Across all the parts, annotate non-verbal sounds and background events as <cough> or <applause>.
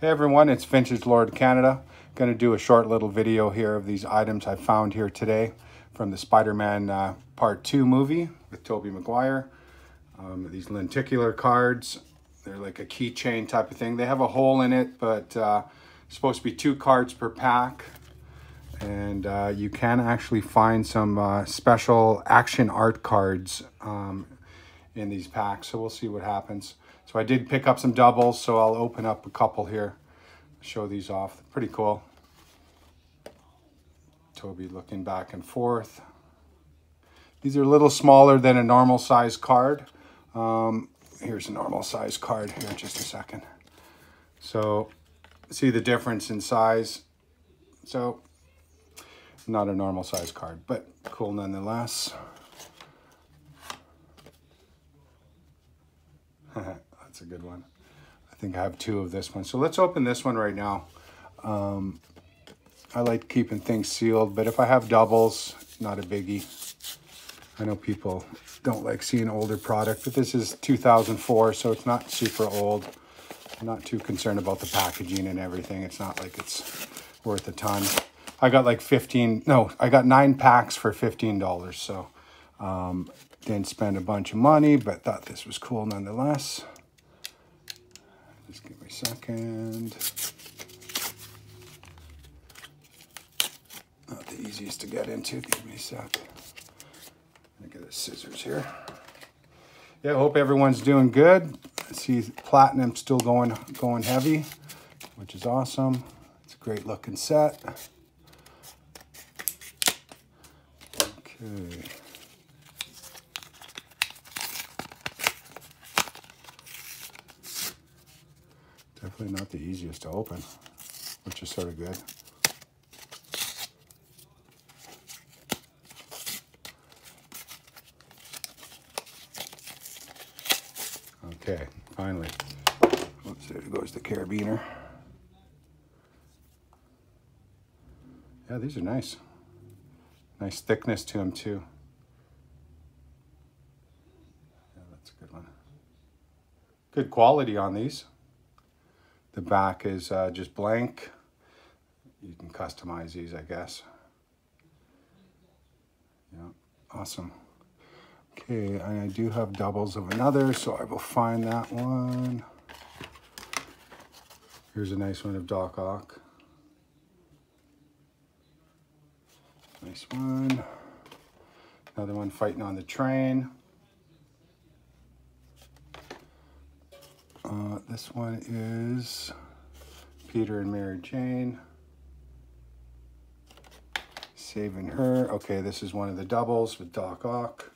Hey everyone, it's Vintage Lord Canada. Going to do a short little video here of these items I found here today from the Spider-Man uh, Part 2 movie with Tobey Maguire. Um, these lenticular cards, they're like a keychain type of thing. They have a hole in it, but uh, supposed to be two cards per pack. And uh, you can actually find some uh, special action art cards um, in these packs. So we'll see what happens. So I did pick up some doubles, so I'll open up a couple here. Show these off. Pretty cool. Tobey looking back and forth. These are a little smaller than a normal size card. Um, here's a normal size card here, just a second. So see the difference in size. So not a normal size card, but cool nonetheless. That's a good one. I think I have two of this one. So let's open this one right now. Um, I like keeping things sealed, but if I have doubles, not a biggie. I know people don't like seeing older product, but this is 2004, so it's not super old. I'm not too concerned about the packaging and everything. It's not like it's worth a ton. I got like 15, no, I got nine packs for $15. So um, didn't spend a bunch of money, but thought this was cool nonetheless. Just give me a second. Not the easiest to get into. Give me a sec. Look at the scissors here. Yeah, I hope everyone's doing good. I see platinum still going going heavy, which is awesome. It's a great looking set. Okay. Definitely not the easiest to open, which is sort of good. Okay, finally. Oops, there goes the carabiner. Yeah, these are nice. Nice thickness to them too. Yeah, that's a good one. Good quality on these. The back is uh, just blank. You can customize these, I guess. Yeah, awesome. Okay, and I do have doubles of another, so I will find that one. Here's a nice one of Doc Ock. Nice one. Another one fighting on the train. Uh, this one is Peter and Mary Jane. Saving her. Okay, this is one of the doubles with Doc Ock.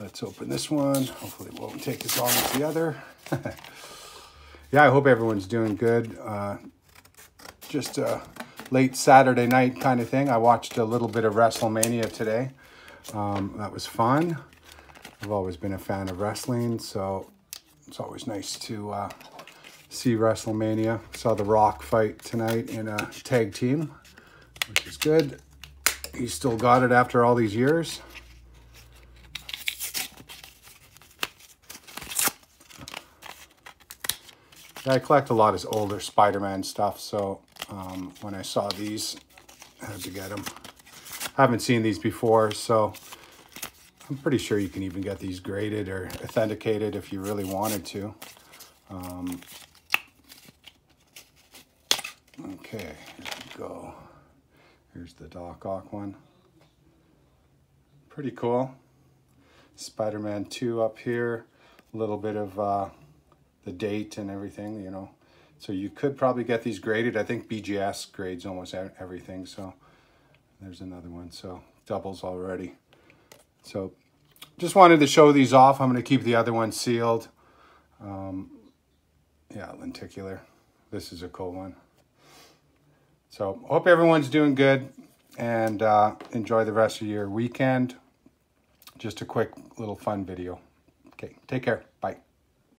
Let's open this one. Hopefully it won't take as long as the other. <laughs> yeah, I hope everyone's doing good. Uh, just a late Saturday night kind of thing. I watched a little bit of WrestleMania today. Um, that was fun. I've always been a fan of wrestling, so it's always nice to uh, see WrestleMania. Saw The Rock fight tonight in a tag team, which is good. He still got it after all these years. I collect a lot of older Spider-Man stuff, so um, when I saw these, I had to get them. I haven't seen these before, so I'm pretty sure you can even get these graded or authenticated if you really wanted to. Um, okay, go. Here's the Doc Ock one. Pretty cool. Spider-Man 2 up here. A little bit of uh, the date and everything, you know. So you could probably get these graded. I think BGS grades almost everything. So there's another one. So doubles already. So just wanted to show these off. I'm going to keep the other one sealed. Um, yeah, lenticular. This is a cool one. So hope everyone's doing good and uh, enjoy the rest of your weekend. Just a quick little fun video. Okay, take care.